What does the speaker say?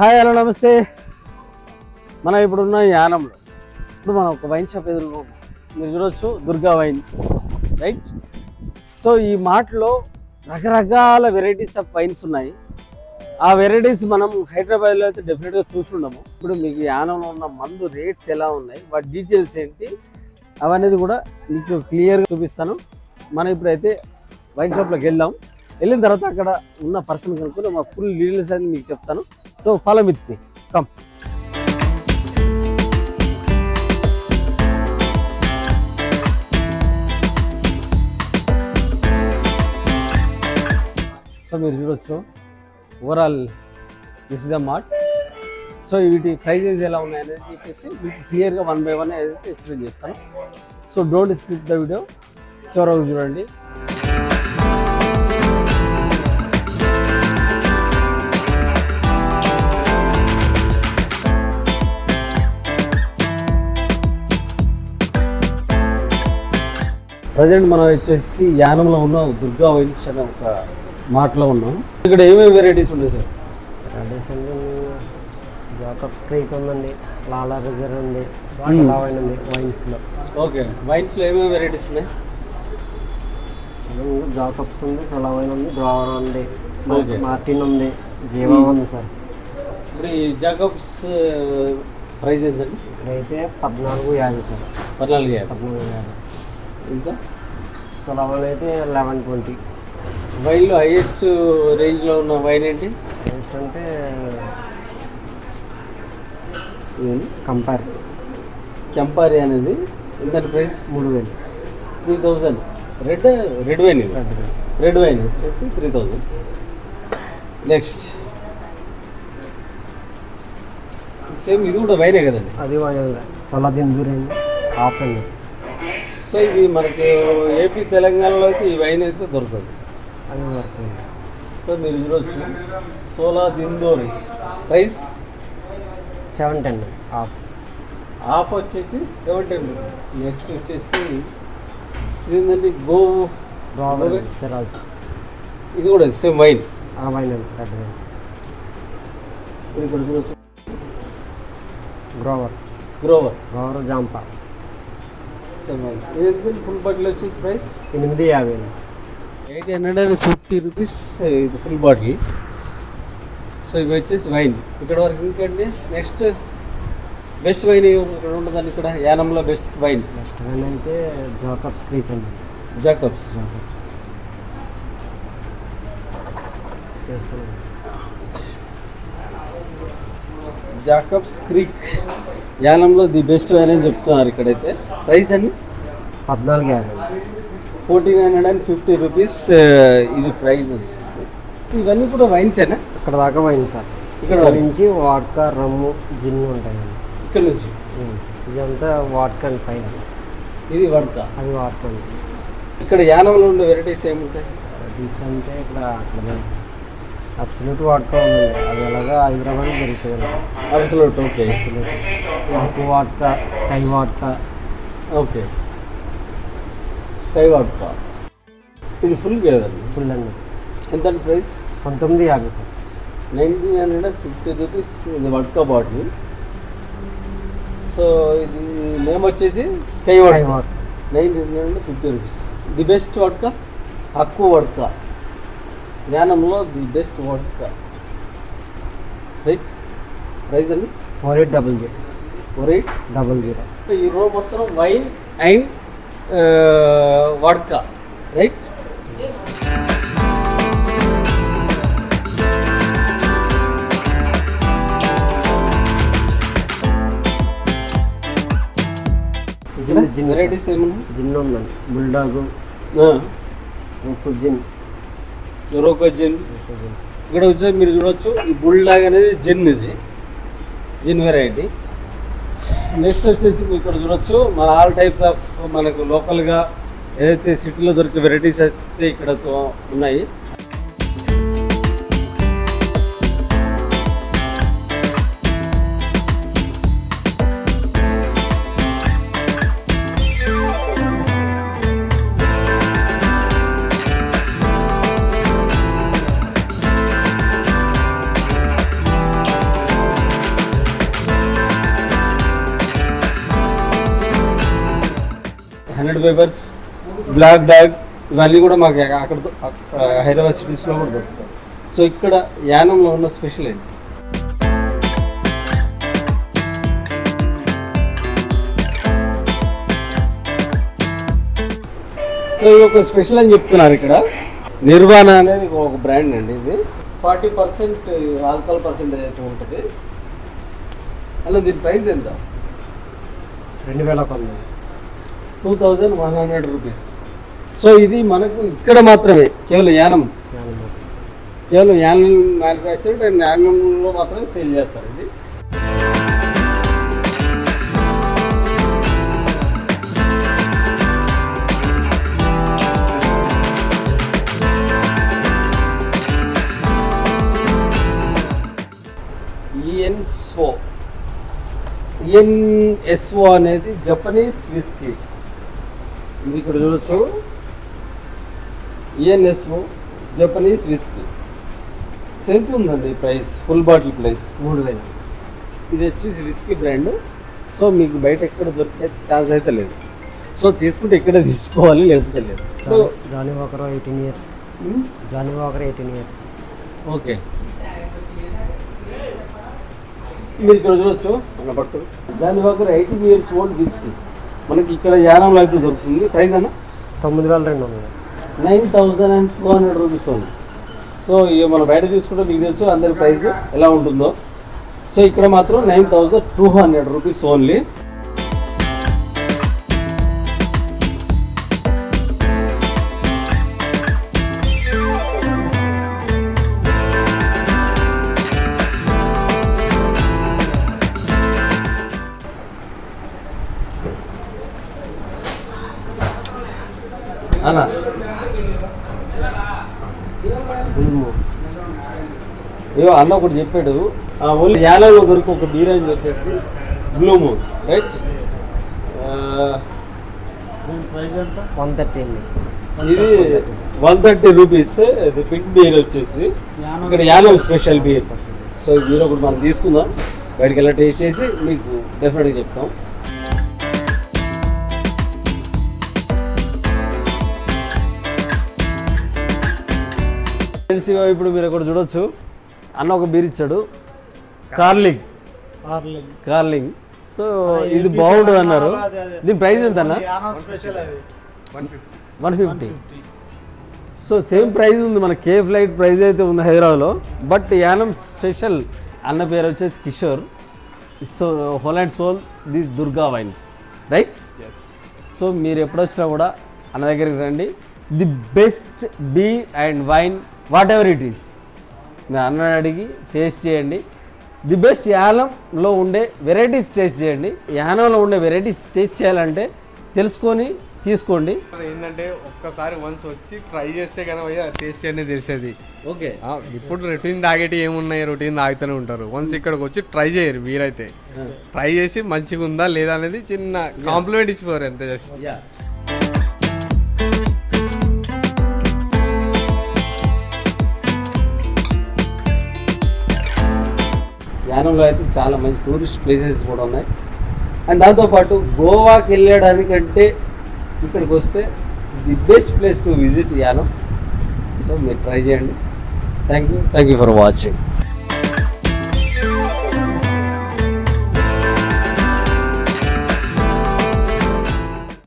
Hi hello నమస్తే. మనం ఇప్పుడున్న యానంలో ఇప్పుడు మనం ఒక వైన్ షాప్ ఎదురు మీరు చూడొచ్చు దుర్గా వైన్ రైట్? సో ఈ మార్ట్లో రకరకాల వెరైటీస్ ఆఫ్ వైన్స్ ఉన్నాయి. ఆ వెరైటీస్ మనం హైదరాబాద్లో అయితే డెఫినెట్గా చూసుండము. ఇప్పుడు మీకు యానంలో ఉన్న మందు రేట్స్ ఎలా ఉన్నాయి వాటి డీటెయిల్స్ ఏంటి అవనేది కూడా మీకు క్లియర్గా చూపిస్తాను. మనం ఇప్పుడైతే వైన్ షాప్లోకి వెళ్దాం. వెళ్ళిన తర్వాత అక్కడ ఉన్న పర్సన్ కనుక్కొని మా ఫుల్ డీటెయిల్స్ అని మీకు చెప్తాను. So follow with me come so మీరు చూడొచ్చు. Overall this is the mart so వీటి ప్రైజెస్ ఎలా ఉన్నాయనేది చెప్పేసి మీకు క్లియర్గా వన్ బై వన్ ఏదైతే ఎక్స్ప్లెయిన్ చేస్తాను. So don't skip the video చివరకు చూడండి. ప్రజెంట్ మనం వచ్చేసి యానంలో ఉన్న దుర్గా వైన్స్ అనే ఒక మాటలో ఉన్నాం. ఇక్కడ ఏమేమి వెరైటీస్ ఉన్నాయి సార్? ట్రెడిషన్ జాకబ్స్ క్రీక్ ఉందండి లాలా రిజర్వ్ ఉంది Hmm. ఉంది వైన్స్లో ఓకే వైన్స్లో ఏమేమి వెరైటీస్ ఉన్నాయి? జాకబ్స్ ఉంది సొలవైన్ ఉంది బ్రావర్ ఉంది. మార్టిన్ ఉంది జీవా ఉంది సార్. ఇప్పుడు ఈ జాకబ్స్ ప్రైస్ ఏంటండి ఇక్కడైతే పద్నాలుగు యాభై సార్. పద్నాలుగు యాభై. పద్నాలుగు యాభై. ఇంకా? సొలవైన్ అయితే లెవెన్ ట్వంటీ వైన్లో హైయెస్ట్ రేంజ్లో ఉన్న వైన్ ఏంటి? నెక్స్ట్ అంటే? కంపేర్ చంపారి అనేది ఎంత ప్రైస్ మూడు వేలు. Three thousand red red wine red wine వచ్చేసి త్రీ థౌజండ్ నెక్స్ట్ సేమ్ ఇది కూడా వైనే కదండి? అది సొలదిన్ దూరండి ఆఫ్ అండి సో ఇది మనకి ఏపీ తెలంగాణలో అయితే ఈ వైన్ అయితే దొరకదు. అది వరకు సో మీరు చూడొచ్చు. Sula Dindori. Price? Seven ten. Half. Half వచ్చేసి సెవెంటీన్ నెక్స్ట్ వచ్చేసి ఇది ఏంటంటే గో. సిరాజ్. ఇది కూడా సేమ్ వైన్. ఆ వైన్ ఇక్కడ చూడొచ్చు. గ్రోవర్. గ్రోవర్. గ్రోవర్ జాంపా. సేమ్ వైన్ ఇది ఫుల్ బాటిల్ వచ్చేసి ప్రైస్ ఎనిమిది యాభై. అండి eight hundred and fifty rupees ఇది ఫుల్ బాటిల్ సో ఇవి వచ్చేసి వైన్ ఇక్కడ వరకు ఇంకేంటి? నెక్స్ట్ బెస్ట్ వైన్ ఇక్కడ ఉండదండి ఇక్కడ యానంలో బెస్ట్ వైన్ నెక్స్ట్ వన్ అయితే జోకప్స్ క్రీక్ ఉంది జాకబ్స్ చేస్తున్నాం జాకబ్స్ క్రీక్ యానంలో ది బెస్ట్ వైన్ అని చెప్తున్నారు ఇక్కడైతే. ప్రైస్ అండి? పద్నాలుగు యాభై. Fourteen hundred and fifty rupees ఇది ప్రైస్ ఇవన్నీ కూడా వైన్సేనా ఇక్కడ దాకా పోయింది సార్. ఇక్కడ. నుంచి వాడ్కా రమ్ము జిన్ ఉంటాయండి. ఇక్కడ నుంచి. ఇదంతా వాడ్కా అండి పైన ఇది వడక? అవి వాడ్కా ఇక్కడ యానంలో ఉండే వెరైటీస్ ఏముంటాయి? డిస్ అంటే ఇక్కడ అక్కడ అబ్సల్యూట్ వాడ్కా ఉందండి అది ఎలాగా హైదరాబాద్ దొరుకుతుంది అబ్సల్యూట్ ఓకే. ఉప్పు vodka Sky vodka. Okay. Sky what ఇది ఫుల్ కదండి ఫుల్ అండి. ఎంత ప్రైస్? పంతొమ్మిది యాభై sir. Nineteen hundred and fifty rupees ఇది వడ్కా బాటిల్. సో ఇది నేమ్ వచ్చేసి Sky vodka. Nineteen hundred and fifty rupees. The best vodka? హక్కు వడ్కా. జ్ఞానంలో the best vodka right? Price అండి. Four eight double zero. Four eight double zero. ఈ row మొత్తం wine and vodka right? Gin gin varieties ఏమన్నా జిన్ ఉందండి. Bulldog జిన్ రోకో జిన్ ఇక్కడ వచ్చి మీరు చూడొచ్చు ఈ బుల్డాగ్ అనేది జిన్ ఇది. జిన్ వెరైటీ నెక్స్ట్ వచ్చేసి మీరు ఇక్కడ చూడొచ్చు మన ఆల్ టైప్స్ ఆఫ్ మనకు లోకల్గా ఏదైతే సిటీలో దొరికే వెరైటీస్ అయితే ఇక్కడ తో- ఉన్నాయి. హండ్రెడ్ పేపర్స్ బ్లాక్ బ్యాగ్ ఇవన్నీ కూడా మాకు అక్కడ హైదరాబాద్ సిటీస్లో కూడా దొరుకుతాయి. సో ఇక్కడ యానంలో ఉన్న స్పెషల్ ఏంటి? సో ఇది ఒక స్పెషల్ అని చెప్తున్నారు ఇక్కడ. నిర్వాణ అనేది ఒక బ్రాండ్ అండి ఇది. ఫార్టీ పర్సెంట్ ఆల్కహాల్ పర్సెంటేజ్ అయితే ఉంటుంది. అలా దీని ప్రైస్ ఎంత? రెండు వేల పంతొమ్మిది. Two thousand one hundred rupees. So ఇది మనకు ఇక్కడ మాత్రమే కేవలం యానం. కేవలం యానం మ్యానుఫ్యాక్చర్డ్ అండ్ యానంలో మాత్రమే సేల్ చేస్తారు ఇది. ఈఎన్స్ఓ ఈఎన్ఎస్ఓ అనేది జపనీస్ విస్కీ ఇది ఇక్కడ చూడొచ్చు. ఈఎన్ఎస్ఓ జపనీస్ విస్కీ ఎంత ఉందండి ప్రైస్ ఫుల్ బాటిల్ ప్రైస్. మూడు వేలు. ఇది వచ్చేసి విస్కీ బ్రాండ్ సో మీకు బయట ఎక్కడ దొరికే ఛాన్స్ అయితే లేదు. సో తీసుకుంటే ఇక్కడే తీసుకోవాలి లేకపోతే లేదు. Johnnie Walker eighteen years. Johnnie Walker eighteen years. Okay. మీరు ఇక్కడ చూడొచ్చు. మన పట్టు దాని దగ్గర ఎయిటీన్ ఇయర్స్ ఓల్డ్ విస్కీ మనకి ఇక్కడ యానంలో అయితే దొరుకుతుంది. ప్రైస్ అన్న? తొమ్మిది వేల రెండు వందలు. Nine thousand and two hundred rupees ఉంది. సో ఇక మనం బయట తీసుకుంటే మీకు తెలుసు అందరి ప్రైస్ ఎలా ఉంటుందో. సో ఇక్కడ మాత్రం nine thousand two hundred rupees only. ఏవో అన్న ఒకటి చెప్పాడు. ఆ ఓన్లీ యాలలో దొరికి ఒక బీర్ అని చెప్పేసి Blue Moon right? One thirty అండి. ఇది వన్ థర్టీ రూపీస్. ఇది పింక్ బీర్ వచ్చేసి. ఇక్కడ యానం స్పెషల్ బీర్. సో ఈ బీర్ ఒకటి మనం తీసుకుందాం. బయటికి వెళ్ళి టేస్ట్ చేసి మీకు డెఫినెట్గా చెప్తాం. ఫ్రెండ్స్ ఇప్పుడు మీరు ఇక్కడ చూడొచ్చు. అన్న ఒక బీర్ ఇచ్చాడు. కార్లింగ్ కార్లింగ్ సో ఇది బాగుంటుంది అన్నారు. దీని ప్రైస్ ఎంత అన్న one fifty so same price ఉంది. మన కే ఫ్లైట్ ప్రైస్ అయితే ఉంది హైదరాబాద్లో. బట్ యానం స్పెషల్ అన్న పేరు వచ్చేసి Kishore. So whole and soul this Durga wines right so మీరు ఎప్పుడొచ్చినా కూడా అన్న దగ్గరికి రండి. The best beer and wine whatever it is అన్న అడిగి టేస్ట్ చేయండి. ది బెస్ట్ యానంలో ఉండే వెరైటీస్ టేస్ట్ చేయండి. యానంలో ఉండే వెరైటీస్ టేస్ట్ చేయాలంటే తెలుసుకొని తీసుకోండి. ఏంటంటే ఒక్కసారి వన్స్ వచ్చి ట్రై చేస్తే కనుక టేస్ట్ అనేది తెలిసేది. ఓకే. ఇప్పుడు రొటీన్ తాగేటి ఏమున్నాయి? రొటీన్ తాగుతూనే ఉంటారు. వన్స్ ఇక్కడికి వచ్చి ట్రై చేయరు మీరైతే ట్రై చేసి మంచిగా ఉందా లేదా అనేది చిన్న కాంప్లిమెంట్ ఇచ్చిపోరు ఎంత జస్ట్ యానంలో అయితే చాలా మంచి టూరిస్ట్ ప్లేసెస్ కూడా ఉన్నాయి. అండ్ దాంతోపాటు గోవాకి వెళ్ళడానికంటే ఇక్కడికి వస్తే the best place to visit Yanam so మీరు ట్రై చేయండి. Thank you thank you for watching